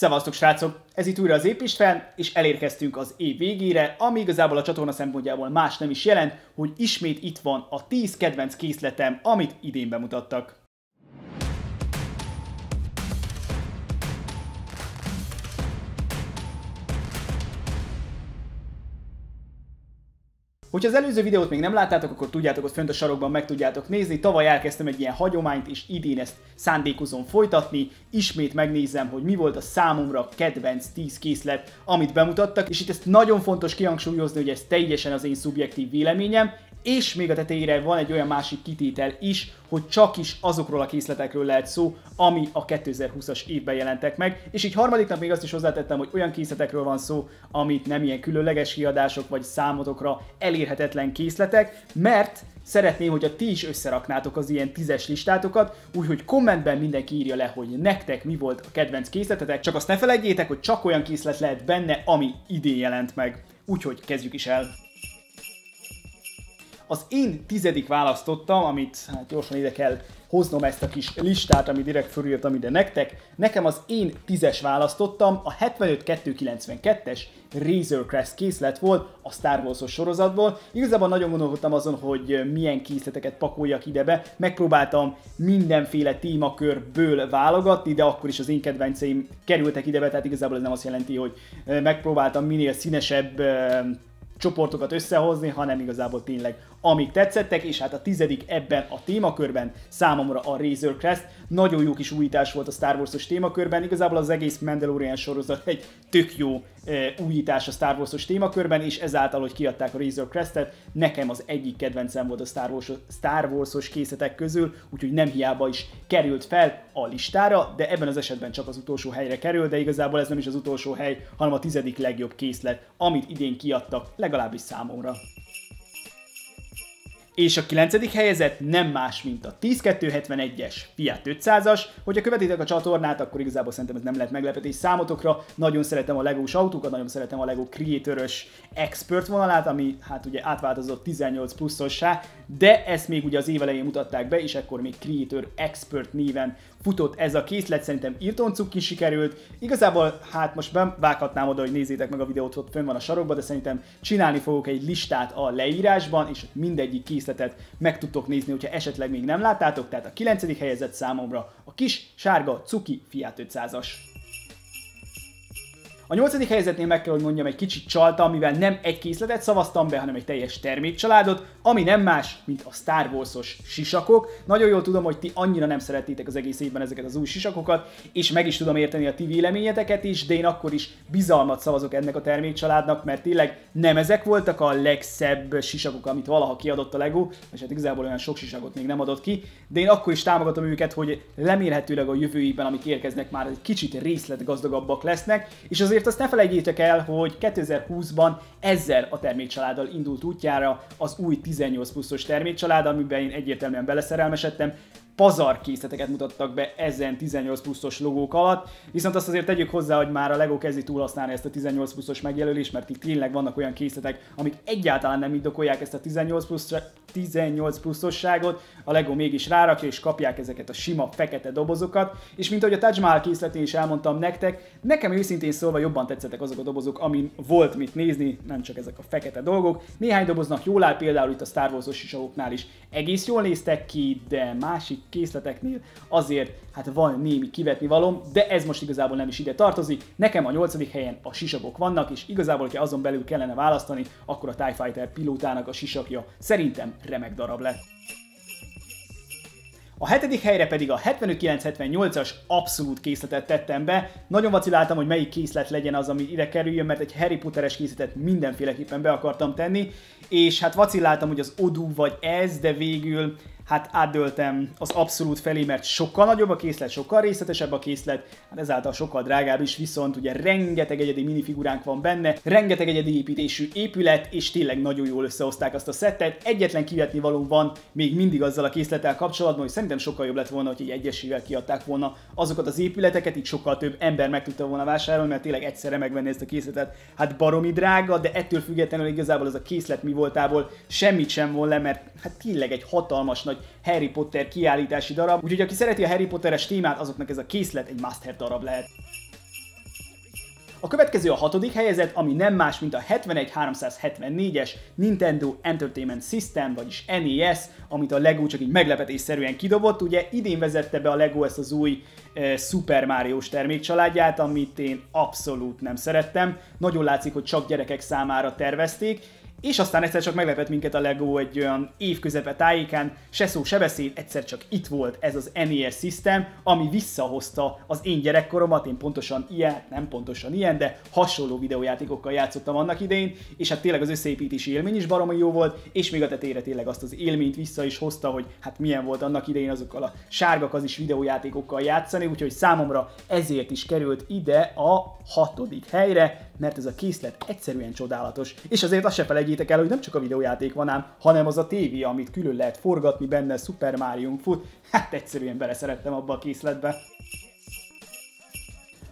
Szevasztok srácok! Ez itt újra az Épistfen, és elérkeztünk az év végére, ami igazából a csatorna szempontjából más nem is jelent, hogy ismét itt van a 10 kedvenc készletem, amit idén bemutattak. Hogyha az előző videót még nem láttátok, akkor tudjátok, hogy fönt a sarokban meg tudjátok nézni. Tavaly elkezdtem egy ilyen hagyományt, és idén ezt szándékozom folytatni. Ismét megnézem, hogy mi volt a számomra kedvenc 10 készlet, amit bemutattak, és itt ezt nagyon fontos kihangsúlyozni, hogy ez teljesen az én szubjektív véleményem, és még a tetejére van egy olyan másik kitétel is, hogy csak is azokról a készletekről lehet szó, ami a 2020-as évben jelentek meg, és így harmadik nap még azt is hozzátettem, hogy olyan készletekről van szó, amit nem ilyen különleges kiadások vagy számotokra elérhetetlen készletek, mert szeretném, hogy a ti is összeraknátok az ilyen tízes listátokat, úgyhogy kommentben mindenki írja le, hogy nektek mi volt a kedvenc készletetek, csak azt ne felejtjétek, hogy csak olyan készlet lehet benne, ami idén jelent meg. Úgyhogy kezdjük is el. Az én tizedik választottam, amit hát gyorsan ide kell hoznom ezt a kis listát, ami direkt fölírtam ide nektek. Nekem az én tízes választottam, a 75292-es Razor Crest készlet volt a Star Wars-os sorozatból. Igazából nagyon gondolkodtam azon, hogy milyen készleteket pakoljak ide be. Megpróbáltam mindenféle témakörből válogatni, de akkor is az én kedvenceim kerültek ide be, tehát igazából ez nem azt jelenti, hogy megpróbáltam minél színesebb csoportokat összehozni, hanem igazából tényleg amik tetszettek, és hát a tizedik ebben a témakörben számomra a Razor Crest. Nagyon jó kis újítás volt a Star Wars-os témakörben, igazából az egész Mandalorian sorozat egy tök jó e, újítás a Star Wars-os témakörben, és ezáltal, hogy kiadták a Razor Crestet, nekem az egyik kedvencem volt a Star, Wars, Star Wars-os készletek közül, úgyhogy nem hiába is került fel a listára, de ebben az esetben csak az utolsó helyre kerül, de igazából ez nem is az utolsó hely, hanem a tizedik legjobb készlet, amit idén kiadtak, legalábbis számomra. És a 9. helyezett nem más, mint a 10271-es Fiat 500-as. Hogyha követitek a csatornát, akkor igazából szerintem ez nem lehet meglepetés számotokra. Nagyon szeretem a Legós autókat, nagyon szeretem a Lego creator Expert vonalát, ami hát ugye átváltozott 18 pluszossá, de ezt még ugye az év elején mutatták be, és akkor még Creator Expert néven futott ez a készlet, szerintem írton cukki sikerült. Igazából hát most bevághatnám oda, hogy nézzétek meg a videót, ott fönn van a sarokban, de szerintem csinálni fogok egy listát a leírásban, és mindegyik készletet meg tudtok nézni, hogyha esetleg még nem láttátok. Tehát a 9. helyezett számomra a kis sárga cuki Fiat 500-as. A nyolcadik helyzetnél meg kell, hogy mondjam, egy kicsit csaltam, mivel nem egy készletet szavaztam be, hanem egy teljes termékcsaládot, ami nem más, mint a Star Wars-os sisakok. Nagyon jól tudom, hogy ti annyira nem szerettétek az egész évben ezeket az új sisakokat, és meg is tudom érteni a ti véleményeteket is, de én akkor is bizalmat szavazok ennek a termékcsaládnak, mert tényleg nem ezek voltak a legszebb sisakok, amit valaha kiadott a Lego, és hát igazából olyan sok sisakot még nem adott ki, de én akkor is támogatom őket, hogy remélhetőleg a jövő évben, amik érkeznek, már egy kicsit részletgazdagabbak lesznek, és azért azért azt ne felejtjétek el, hogy 2020-ban ezzel a termékcsaláddal indult útjára az új 18 pluszos termékcsalád, amiben én egyértelműen beleszerelmesedtem, pazar készleteket mutattak be ezen 18 pluszos logók alatt, viszont azt azért tegyük hozzá, hogy már a LEGO kezdi túlhasználni ezt a 18 pluszos megjelölést, mert itt tényleg vannak olyan készletek, amik egyáltalán nem indokolják ezt a 18 plusz 18 pluszosságot, a LEGO mégis rárakja és kapják ezeket a sima fekete dobozokat, és mint ahogy a Taj Mahal készletén is elmondtam nektek, nekem őszintén szólva jobban tetszettek azok a dobozok, amin volt mit nézni, nem csak ezek a fekete dolgok. Néhány doboznak jól áll, például itt a Star Wars-os is egész jól néztek ki, de másik készleteknél azért hát van némi kivetni valom, de ez most igazából nem is ide tartozik. Nekem a nyolcadik helyen a sisakok vannak, és igazából, hogyha azon belül kellene választani, akkor a TIE Fighter pilótának a sisakja szerintem remek darab lett. A hetedik helyre pedig a 75978-as abszolút készletet tettem be. Nagyon vaciláltam, hogy melyik készlet legyen az, ami ide kerüljön, mert egy Harry Potteres készletet mindenféleképpen be akartam tenni, és hát vaciláltam, hogy az Odu vagy ez, de végül hát átdöltem az abszolút felé, mert sokkal nagyobb a készlet, sokkal részletesebb a készlet, hát ezáltal sokkal drágább is, viszont ugye rengeteg egyedi minifiguránk van benne, rengeteg egyedi építésű épület, és tényleg nagyon jól összehozták azt a szettet. Egyetlen kivetni való van még mindig azzal a készlettel kapcsolatban, hogy szerintem sokkal jobb lett volna, hogy egy egyesével kiadták volna azokat az épületeket, így sokkal több ember meg tudta volna vásárolni, mert tényleg egyszerre megvenni ezt a készletet, hát baromi drága, de ettől függetlenül igazából az a készlet mi voltából semmit sem von mert hát tényleg egy hatalmas nagy Harry Potter kiállítási darab, úgyhogy aki szereti a Harry Potteres témát, azoknak ez a készlet egy must-have darab lehet. A következő a hatodik helyezett, ami nem más, mint a 71374-es Nintendo Entertainment System, vagyis NES, amit a LEGO csak így meglepetésszerűen kidobott. Ugye idén vezette be a LEGO ezt az új e, Super Mario-s termékcsaládját, amit én abszolút nem szerettem. Nagyon látszik, hogy csak gyerekek számára tervezték, és aztán egyszer csak meglepett minket a LEGO egy olyan évközepe tájékán, se szó, se beszéd, egyszer csak itt volt ez az NES System, ami visszahozta az én gyerekkoromat, én pontosan ilyen, nem pontosan ilyen, de hasonló videójátékokkal játszottam annak idején, és hát tényleg az összeépítési élmény is baromi jó volt, és még a tetére tényleg azt az élményt vissza is hozta, hogy hát milyen volt annak idején azokkal a sárgak az is videójátékokkal játszani, úgyhogy számomra ezért is került ide a hatodik helyre, mert ez a készlet egyszerűen csodálatos. És azért azt se felejtjétek el, hogy nem csak a videójáték van ám, hanem az a tévé, amit külön lehet forgatni benne, Super Mario fut. Hát egyszerűen beleszerettem abba a készletbe.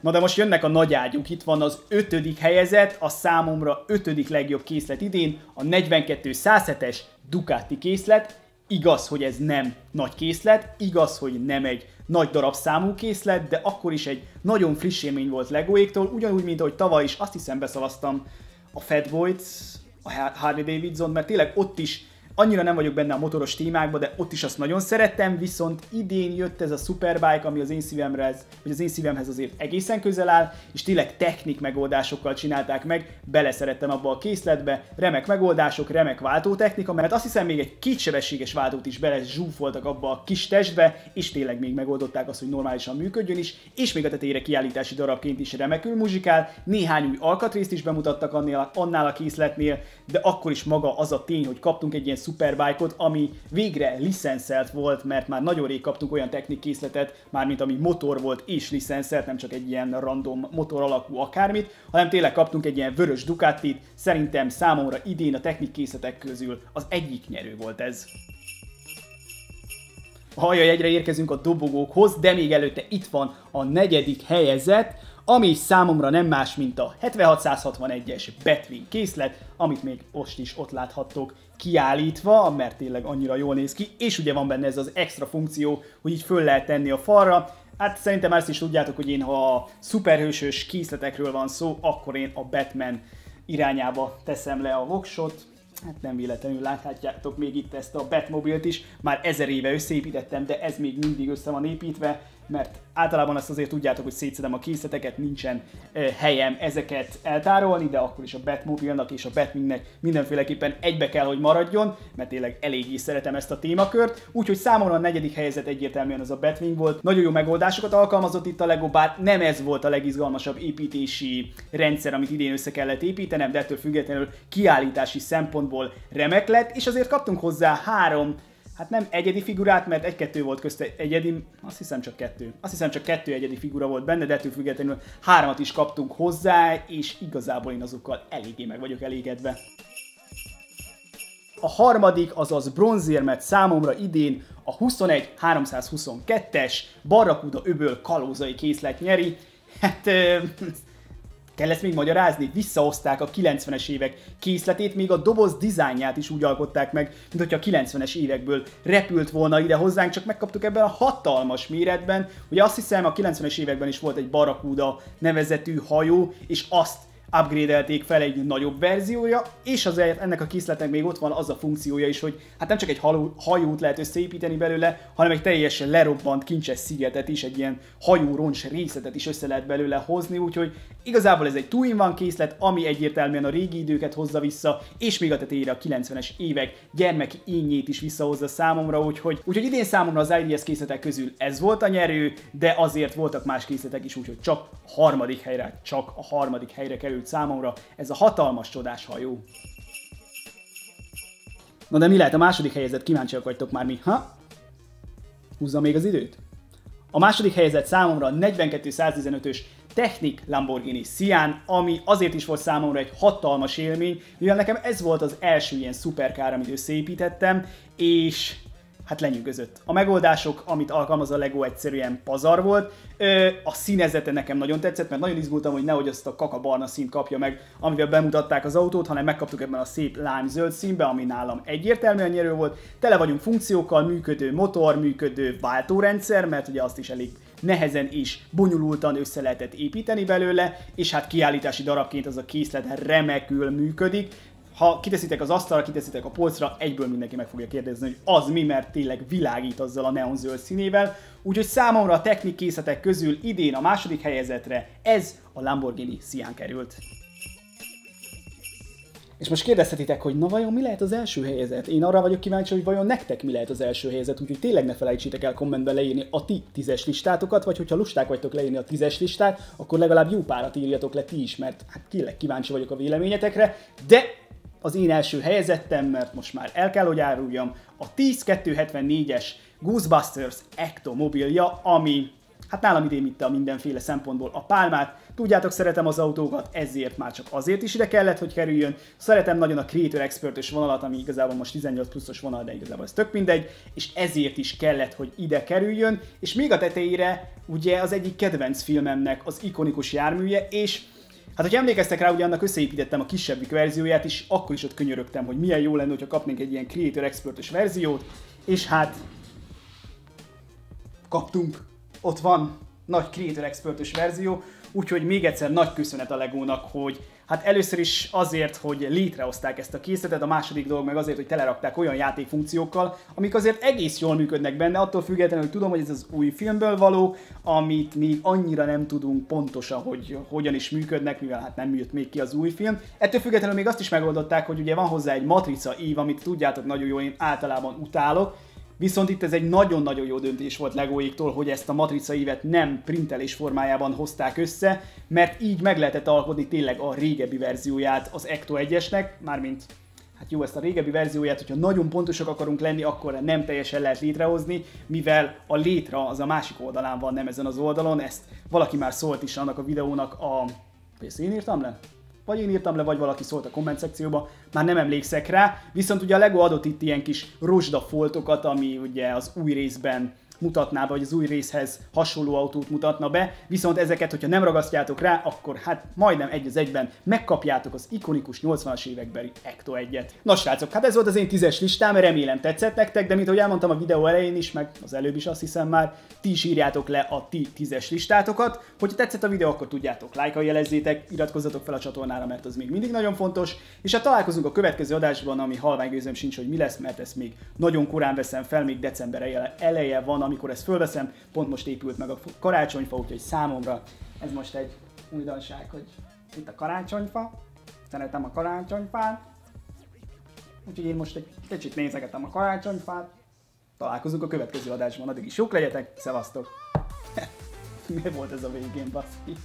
Na de most jönnek a nagy ágyuk, itt van az ötödik helyezett, a számomra ötödik legjobb készlet idén, a 42-107-es Ducati készlet. Igaz, hogy ez nem nagy készlet, igaz, hogy nem egy nagy darab számú készlet, de akkor is egy nagyon friss élmény volt Legoéktól, ugyanúgy, mint ahogy tavaly is azt hiszem beszavaztam a Fatboy-t, a Harley Davidson, mert tényleg ott is Annyira nem vagyok benne a motoros témákban, de ott is azt nagyon szerettem, viszont idén jött ez a Superbike, ami az én szívemhez, vagy az én szívemhez azért egészen közel áll, és tényleg technik megoldásokkal csinálták meg, beleszerettem abba a készletbe, remek megoldások, remek váltótechnika, mert azt hiszem még egy kétsebességes váltót is bele zsúfoltak abba a kis testbe, és tényleg még megoldották azt, hogy normálisan működjön is, és még a tetejére kiállítási darabként is remekül muzsikál, néhány új alkatrészt is bemutattak annál, annál a készletnél, de akkor is maga az a tény, hogy kaptunk egy ilyen Superbike-ot, ami végre licenszelt volt, mert már nagyon rég kaptunk olyan technikkészletet, mármint ami motor volt és licenszelt, nem csak egy ilyen random motor alakú akármit, hanem tényleg kaptunk egy ilyen vörös Ducatit, szerintem számomra idén a technikkészletek közül az egyik nyerő volt ez. Hajjaj, egyre érkezünk a dobogókhoz, de még előtte itt van a negyedik helyezett, ami számomra nem más, mint a 7661-es Between készlet, amit még most is ott láthattok kiállítva, mert tényleg annyira jól néz ki, és ugye van benne ez az extra funkció, hogy így föl lehet tenni a falra, Hát szerintem ezt is tudjátok, hogy én ha szuperhősös készletekről van szó, akkor én a Batman irányába teszem le a voksot. Hát nem véletlenül láthatjátok még itt ezt a Batmobilt is, már ezer éve összeépítettem, de ez még mindig össze van építve, mert általában azt azért tudjátok, hogy szétszedem a készleteket, nincsen helyem ezeket eltárolni, de akkor is a Batmobile-nak és a Batmannek mindenféleképpen egybe kell, hogy maradjon, mert tényleg eléggé szeretem ezt a témakört. Úgyhogy számomra a negyedik helyzet egyértelműen az a Batwing volt. Nagyon jó megoldásokat alkalmazott itt a LEGO, bár nem ez volt a legizgalmasabb építési rendszer, amit idén össze kellett építenem, de ettől függetlenül kiállítási szempontból remek lett, és azért kaptunk hozzá három hát nem egyedi figurát, mert egy-kettő volt közte egyedi, azt hiszem csak kettő. Azt hiszem csak kettő egyedi figura volt benne, de ettől függetlenül hármat is kaptunk hozzá, és igazából én azokkal eléggé meg vagyok elégedve. A harmadik, azaz bronzérmet számomra idén a 21 322-es Barracuda öböl kalózai készlet nyeri. Hát Kell ezt még magyarázni? Visszahozták a 90-es évek készletét, még a doboz dizájnját is úgy alkották meg, mint hogyha a 90-es évekből repült volna ide hozzánk, csak megkaptuk ebben a hatalmas méretben. Ugye azt hiszem a 90-es években is volt egy Barracuda nevezetű hajó, és azt upgrade fel egy nagyobb verziója, és azért ennek a készletnek még ott van az a funkciója is, hogy hát nem csak egy hajót lehet összeépíteni belőle, hanem egy teljesen lerobbant kincses szigetet is, egy ilyen roncs részletet is össze lehet belőle hozni, úgyhogy igazából ez egy two van készlet, ami egyértelműen a régi időket hozza vissza, és még a tetejére a 90-es évek gyermeki ényét is visszahozza számomra, úgyhogy, úgyhogy idén számomra az IDS készletek közül ez volt a nyerő, de azért voltak más készletek is, úgyhogy csak a harmadik helyre, csak a harmadik helyre került sikerült számomra ez a hatalmas csodás hajó. Na de mi lehet a második helyezett? Kíváncsiak vagytok már mi, ha? Húzza még az időt? A második helyezett számomra a 42-115-ös Technik Lamborghini Sian, ami azért is volt számomra egy hatalmas élmény, mivel nekem ez volt az első ilyen szuperkár, amit összeépítettem, és hát lenyűgözött. A megoldások, amit alkalmaz a Lego egyszerűen pazar volt. A színezete nekem nagyon tetszett, mert nagyon izgultam, hogy nehogy azt a kaka-barna színt kapja meg, amivel bemutatták az autót, hanem megkaptuk ebben a szép lám-zöld színbe, ami nálam egyértelműen nyerő volt. Tele vagyunk funkciókkal, működő motor, működő váltórendszer, mert ugye azt is elég nehezen és bonyolultan össze lehetett építeni belőle, és hát kiállítási darabként az a készlet remekül működik, ha kiteszitek az asztalra, kiteszitek a polcra, egyből mindenki meg fogja kérdezni, hogy az mi, mert tényleg világít azzal a neonzöld színével. Úgyhogy számomra a technik készletek közül idén a második helyezetre ez a Lamborghini Sian került. És most kérdezhetitek, hogy na vajon mi lehet az első helyezet? Én arra vagyok kíváncsi, hogy vajon nektek mi lehet az első helyezet, úgyhogy tényleg ne felejtsétek el kommentben leírni a ti tízes listátokat, vagy hogyha lusták vagytok leírni a tízes listát, akkor legalább jó párat írjatok le ti is, mert hát tényleg kíváncsi vagyok a véleményetekre, de az én első helyezettem, mert most már el kell, hogy áruljam, a 10274-es Ghostbusters Ecto mobilja, ami hát nálam idén a mindenféle szempontból a pálmát. Tudjátok, szeretem az autókat, ezért már csak azért is ide kellett, hogy kerüljön. Szeretem nagyon a Creator expert vonalat, ami igazából most 18 pluszos vonal, de igazából ez tök mindegy, és ezért is kellett, hogy ide kerüljön. És még a tetejére ugye az egyik kedvenc filmemnek az ikonikus járműje, és Hát, hogy emlékeztek rá, ugye annak összeépítettem a kisebbik verzióját, és akkor is ott könyörögtem, hogy milyen jó lenne, hogyha kapnénk egy ilyen Creator expert verziót, és hát kaptunk. Ott van nagy Creator expert verzió, úgyhogy még egyszer nagy köszönet a Legónak, hogy Hát először is azért, hogy létrehozták ezt a készletet, a második dolog meg azért, hogy telerakták olyan játékfunkciókkal, amik azért egész jól működnek benne, attól függetlenül, hogy tudom, hogy ez az új filmből való, amit még annyira nem tudunk pontosan, hogy hogyan is működnek, mivel hát nem jött még ki az új film. Ettől függetlenül még azt is megoldották, hogy ugye van hozzá egy matrica ív, amit tudjátok nagyon jól, én általában utálok, Viszont itt ez egy nagyon-nagyon jó döntés volt Legóiktól, hogy ezt a matrica évet nem printelés formájában hozták össze, mert így meg lehetett alkotni tényleg a régebbi verzióját az Ecto 1-esnek, mármint hát jó, ezt a régebbi verzióját, hogyha nagyon pontosak akarunk lenni, akkor nem teljesen lehet létrehozni, mivel a létra az a másik oldalán van, nem ezen az oldalon, ezt valaki már szólt is annak a videónak a... Ezt én írtam le? Vagy én írtam le, vagy valaki szólt a komment szekcióba, már nem emlékszek rá, viszont ugye a Lego adott itt ilyen kis foltokat, ami ugye az új részben mutatná be, vagy az új részhez hasonló autót mutatna be, viszont ezeket, hogyha nem ragasztjátok rá, akkor hát majdnem egy az egyben megkapjátok az ikonikus 80-as évekbeli Ecto 1-et. Na srácok, hát ez volt az én tízes listám, remélem tetszett nektek, de mint ahogy elmondtam a videó elején is, meg az előbb is azt hiszem már, ti is írjátok le a ti tízes listátokat. Hogyha tetszett a videó, akkor tudjátok, lájkkal jelezzétek, iratkozzatok fel a csatornára, mert az még mindig nagyon fontos, és hát találkozunk a következő adásban, ami halvány sincs, hogy mi lesz, mert ezt még nagyon korán veszem fel, még december eleje van, amikor ezt fölveszem, pont most épült meg a karácsonyfa, úgyhogy számomra ez most egy újdonság, hogy itt a karácsonyfa, szeretem a karácsonyfát, úgyhogy én most egy kicsit nézegetem a karácsonyfát, találkozunk a következő adásban, addig is jók legyetek, szevasztok! Mi volt ez a végén, baszki?